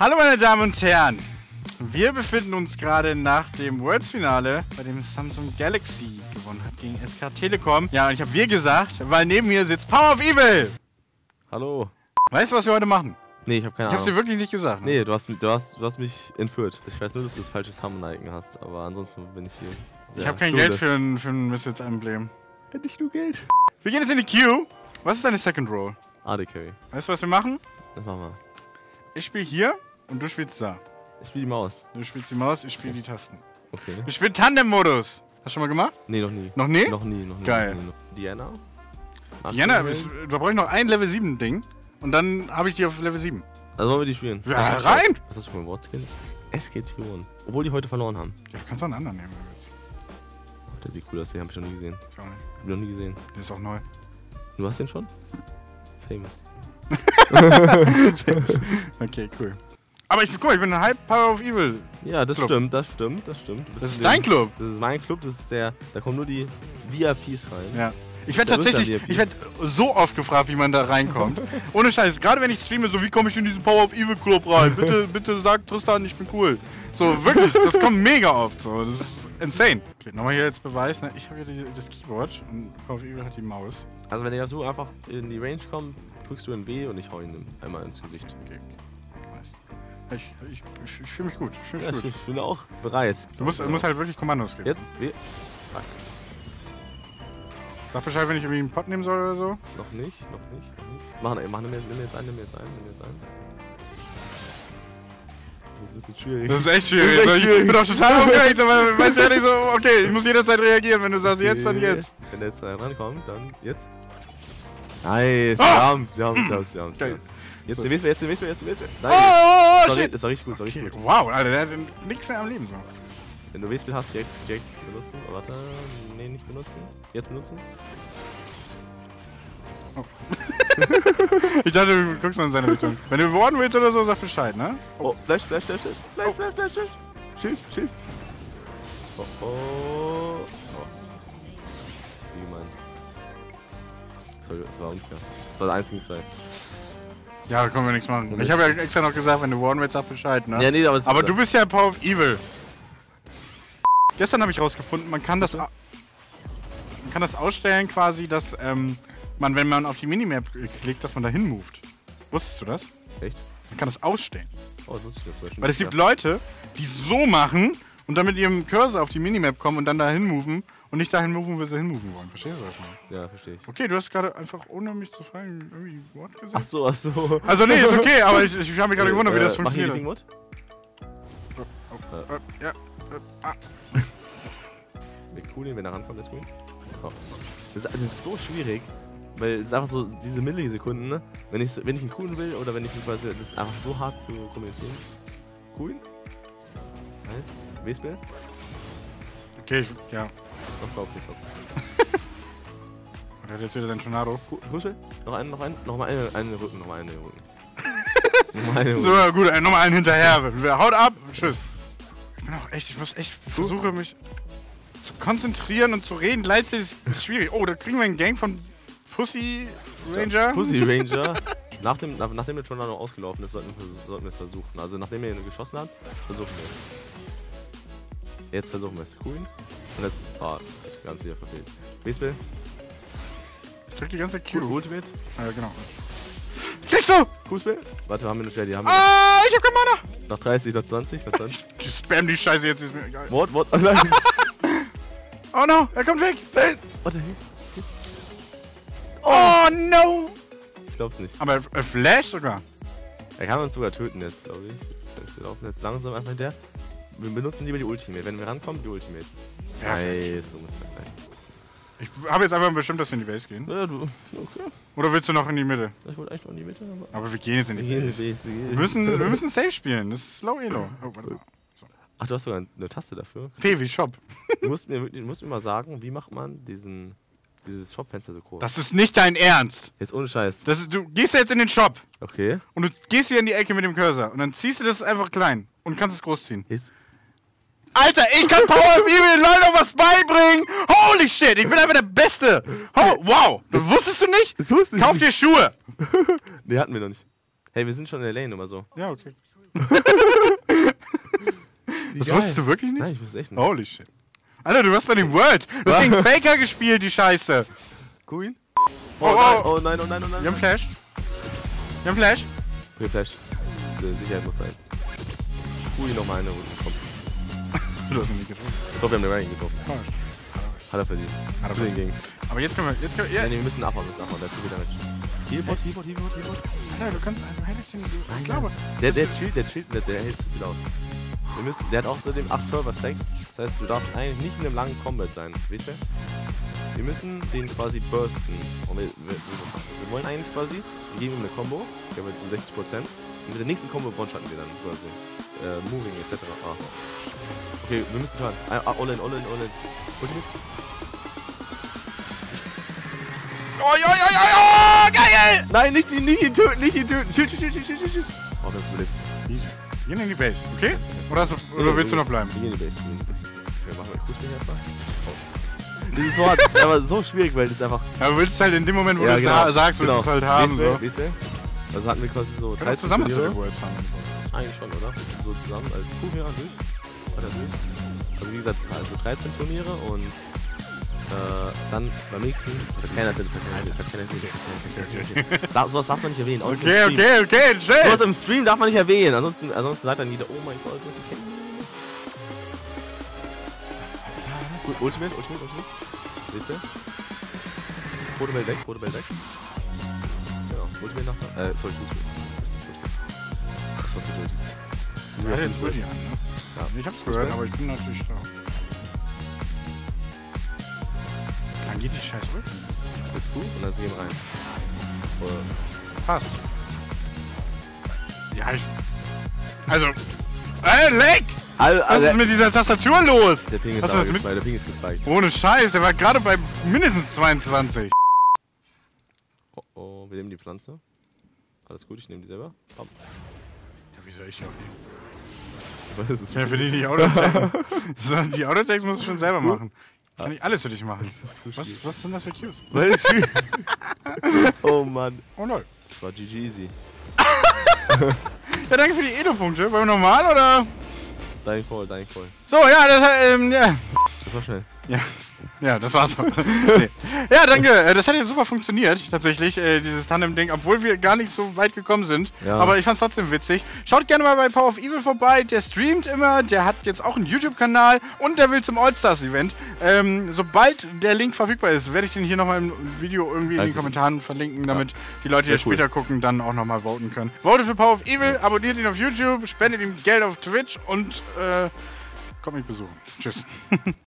Hallo meine Damen und Herren, wir befinden uns gerade nach dem Worlds-Finale, bei dem Samsung Galaxy gewonnen hat gegen SK Telekom. Ja, und ich habe wir gesagt, weil neben mir sitzt Power of Evil. Hallo. Weißt du, was wir heute machen? Nee, ich habe keine Ich hab's dir Ahnung. wirklich nicht gesagt. Ne? Nee, du hast, du, hast, du hast mich entführt. Ich weiß nur, dass du das falsche Thumbnail hast, aber ansonsten bin ich hier. ich habe kein. Geld für ein, für ein Misfits-Emblem. Hätte ich nur Geld. Wir gehen jetzt in die Queue. Was ist deine Second Roll? AD Carry. Weißt du, was wir machen? Das machen wir. Ich spiele hier und du spielst da. Ich spiele die Maus. Du spielst die Maus, ich spiele die Tasten. Okay. Wir spielen Tandem-Modus. Hast du schon mal gemacht? Nee, noch nie. Noch nie? Noch nie, noch nie. Geil. Noch nie. Diana? Diana, Achtung, ist, da brauche ich noch ein Level 7 Ding. Und dann habe ich die auf Level 7. Also wollen wir die spielen? Ja, Was du- rein! Was hast du für ein Wortskin? SGT1. Obwohl die heute verloren haben. Ja, du kannst auch einen anderen nehmen, wenn du willst. Oh, der sieht cool aus, den hab ich noch nie gesehen. Ich auch nicht. Hab ich noch nie gesehen. Der ist auch neu. Du hast den schon? Famous. Okay, cool. Aber ich, guck mal, ich bin ein Hype Power of Evil. Ja, das Club. stimmt, das stimmt, das stimmt. Du bist Das ist in dein dem- Club. Das ist mein Club, das ist der, da kommen nur die VIPs rein. Ja. Ich werde tatsächlich, ich werde so oft gefragt, wie man da reinkommt. Ohne Scheiß, gerade wenn ich streame, so wie komme ich in diesen Power of Evil Club rein? Bitte, bitte sag Tristan, ich bin cool. So, wirklich, das kommt mega oft. So, das ist insane. Okay, nochmal hier jetzt Beweis, ne? Ich habe hier die, das Keyboard und Power of Evil hat die Maus. Also wenn der so einfach in die Range kommt, drückst du ein B und ich hau ihn einmal ins Gesicht. Okay. Ich, ich, ich, ich fühle mich gut. Ich fühle Ja, mich ich gut. bin auch bereit. Du musst, du musst halt wirklich Kommandos geben. Jetzt? B. Zack. Sag Bescheid, wenn ich irgendwie einen Pot nehmen soll oder so. Noch nicht, noch nicht, noch nicht. Mach, mach, nimm, nimm jetzt ein, nimm jetzt ein, nimm jetzt ein. Das ist ein bisschen schwierig. Das ist echt schwierig. Ist echt ich schwierig. bin auch total aufgeregt, aber weißt ja nicht so, okay, ich muss jederzeit reagieren. Wenn du sagst jetzt, dann jetzt. Wenn der jetzt rankommt, dann jetzt. Nice, Ah! wir haben's, wir haben's, wir haben's, wir haben's. Geil. Jetzt, jetzt, jetzt, jetzt, jetzt, jetzt, jetzt. Oh, Nein, oh, das oh war, shit. das war richtig gut, das war richtig Okay, gut. wow, Alter, der hat nichts mehr am Leben so. Wenn du W-Spiel hast, direkt, direkt benutzen. Oh, warte, nee, nicht benutzen. Jetzt benutzen. Ich dachte, du guckst noch in seine Richtung. Wenn du warten willst oder so, sag Bescheid, ne? Oh, Flash, Flash, Flash, Flash, Flash, Oh. Flash, Flash, Flash. Schild, Schild. Oh, oh. oh. Wie man. Sorry, das war unfair. Das war der einzige zwei. Ja, da können wir nichts machen. Ich habe ja extra noch gesagt, wenn du warten willst, sag Bescheid, ne? Ja, nee, aber Aber du bist ja Power of Evil. Gestern habe ich rausgefunden, man kann das, man kann das ausstellen quasi, dass ähm, man, wenn man auf die Minimap klickt, dass man dahin moved. Wusstest du das? Echt? Man kann das ausstellen. Oh, das ist jetzt zum Beispiel. Weil es gibt ja. Leute, die so machen und dann mit ihrem Cursor auf die Minimap kommen und dann dahin moven und nicht dahin moven, wo sie hinmoven wollen. Verstehst du das mal? Ja, verstehe ich. Okay, du hast gerade einfach, ohne mich zu fragen, irgendwie Wort Ach gesagt. so, ach so. Also nee, ist okay, aber ich, ich habe mich gerade gewundert, wie das Äh, mach hier funktioniert. Living Wood. Äh, Ja, äh, ah. Wir cool, wenn er rankommt, ist cool. Oh. Das, ist, das ist so schwierig, weil es ist einfach so diese Millisekunden, ne? Wenn ich, wenn ich einen coolen will oder wenn ich ihn quasi. Das ist einfach so hart zu kommunizieren. Cool. Nice. W-Spiel? Okay, ich, ja. Das war okay, top. Und hat jetzt wieder den Tornado. Cool. Noch einen, noch einen, noch mal einen, einen Rücken, noch mal einen Rücken. noch mal einen So, Rücken. gut, nochmal einen hinterher. Haut ab, tschüss. Ich bin auch echt, ich muss echt, versuche mich zu konzentrieren und zu reden. Gleichzeitig ist es schwierig. Oh, da kriegen wir einen Gang von Pussy Ranger. Pussy Ranger. Nach dem, nach, nachdem der Tornado ausgelaufen ist, sollten wir, sollten wir es versuchen. Also nachdem er ihn geschossen hat, versuchen wir es. Jetzt versuchen wir es. Cool. Und jetzt. Ah, ganz wieder verfehlt. Baseball. Ich drück die ganze Zeit. Q. Ultimate. Ja, genau. Kriegst du! Fußball. Warte, wir haben eine die haben wir Ah, ich hab kein Mana! noch 30, noch 20, noch 20. Ich spam die Scheiße jetzt, ist mir egal. Wort, Wort. Oh nein. Oh no, er kommt weg! Nein. Warte. Oh no! Ich glaub's nicht. Aber er, er flasht sogar. Er kann uns sogar töten jetzt, glaube ich. Wir laufen jetzt langsam einfach hinterher. Wir benutzen lieber die Ultimate. Wenn wir rankommen, die Ultimate. Perfekt. Nice, so muss das sein. Ich habe jetzt einfach bestimmt, dass wir in die Base gehen. Ja, du. Okay. Oder willst du noch in die Mitte? Ich wollte eigentlich noch in die Mitte, aber. Aber wir gehen jetzt in die gehen, wir Wir müssen, wir müssen safe spielen. Das ist low elo. Oh, warte mal. Ach, du hast sogar eine Taste dafür. P wie Shop. Du musst mir, du musst mir mal sagen, wie macht man diesen, dieses Shopfenster so groß? Das ist nicht dein Ernst. Jetzt ohne Scheiß. Das ist, du gehst jetzt in den Shop Okay. und du gehst hier in die Ecke mit dem Cursor und dann ziehst du das einfach klein und kannst es groß ziehen. Jetzt. Alter, ich kann Power of Evil Leuten was beibringen. Holy shit, ich bin einfach der Beste. Oh, wow, das wusstest du nicht? Das wusste ich Kauf dir Schuhe. Nee, hatten wir noch nicht. Hey, wir sind schon in der Lane immer so. Ja, okay. Das geil. wusstest du wirklich nicht? Nein, ich wusste echt nicht. Holy shit. Alter, du warst bei dem World. Du hast gegen Faker gespielt, die Scheiße. Queen? Oh, Oh, nein, oh. oh nein, oh nein, oh nein. Wir haben Flash. Wir haben Flash. Okay, Flash. Die Sicherheit muss sein. Queen nochmal eine Runde. Komm. Du hast ihn nicht getroffen. Ich glaube, wir haben den Ryan getroffen. Hat er verdient. Hat er verdient. Gang. Aber jetzt können wir. Jetzt können wir ja, nee, wir müssen abhauen, wir müssen abhauen. Der hat zu viel Damage. Healbot, Healbot, Healbot, Healbot. Alter, du kannst. Hättest den. Ich glaube. Der, der chillt, der chillt nicht, der hält zu viel aus. Wir müssen, der hat außerdem 8 Server Stacks. Das heißt, du darfst eigentlich nicht in einem langen Combat sein. Weißt du? Wir müssen den quasi bursten. Und wir, wir, wir wollen eigentlich quasi, wir geben ihm eine Combo, der wird zu 60%. Und mit der nächsten Combo one-shotten wir dann quasi. Äh, moving etc. Ah. Okay, wir müssen hören. Ah, ah, all in, all in, all in. Ultimate? Oh, ja, ja, ja, ja, geil! Nein, nicht, ihn- nicht ihn töten, nicht ihn töten. Schild, schild, schild, schild, schild. Oh, haben es überlebt. Easy. Wir gehen in die Base, okay? Oder, hast du, oder willst du noch bleiben? Wir gehen in die Base. Wir gehen in die Base. Okay, machen wir Fußball erstmal. Oh. Das ist so hart, das ist aber so schwierig, weil das einfach. Ja, du willst halt in dem Moment, wo du es sa- sagst, willst du es halt haben. Weißt du, So. weißt du? Also hatten wir quasi so Können wir zusammen zu fahren. Eigentlich schon, oder? So zusammen als Kuhhörer durch. Oder durch. Also wie gesagt, also 13 Turniere und äh, dann beim nächsten. Hat keiner, hat das keiner. Da- Sowas darf man nicht erwähnen. Okay, Stream. okay, okay, Sowas chill! im Stream darf man nicht erwähnen. Ansonsten, ansonsten sagt dann jeder, oh mein Gott, was ich. Gut, Ultimate, Ultimate, Ultimate. Wisst ihr? Fotobell weg, Fotobell weg. Genau, Ultimate nach. Äh, sorry, Ultimate. Was mit Ultimate? Ja, jetzt Ulti an, ne? Ja. Ich hab's gehört, aber ich bin natürlich da. Dann geht die scheiß Ulti. Bist du? Und dann gehen wir rein. Oder Passt. Ja, ich... Also... Ey, leck! All, Was ist mit dieser Tastatur los? der Ping ist mit- der Ping ist gespiked. Ohne Scheiß, der war gerade bei mindestens 22. Oh oh, wir nehmen die Pflanze. Alles gut, ich nehme die selber. Bam. Ja, wie soll ich die auch nehmen? Was ist Ich kann ja für die nicht Autotext. Die Autotext musst du schon selber machen. Kann ich alles für dich machen. Was, was sind das für Cues? Weil es schwierig- oh Mann. Oh lol. Das war GG easy. Ja, danke für die Edo-Punkte. Beim Normal oder? Dying Fall, Dying Fall. So, ja, das, ähm, ja. Das war schnell. Ja. Ja, das war's. nee. Ja, danke. Äh, Das hat ja super funktioniert, tatsächlich, äh, dieses Tandem-Ding, obwohl wir gar nicht so weit gekommen sind. Ja. Aber ich fand's trotzdem witzig. Schaut gerne mal bei Power of Evil vorbei. Der streamt immer, der hat jetzt auch einen YouTube-Kanal und der will zum All-Stars-Event. Ähm, sobald der Link verfügbar ist, werde ich den hier nochmal im Video irgendwie in Danke. den Kommentaren verlinken, damit die Leute, die das cool. später gucken, dann auch nochmal voten können. Vote für Power of Evil, abonniert ihn auf YouTube, spendet ihm Geld auf Twitch und äh, kommt mich besuchen. Tschüss.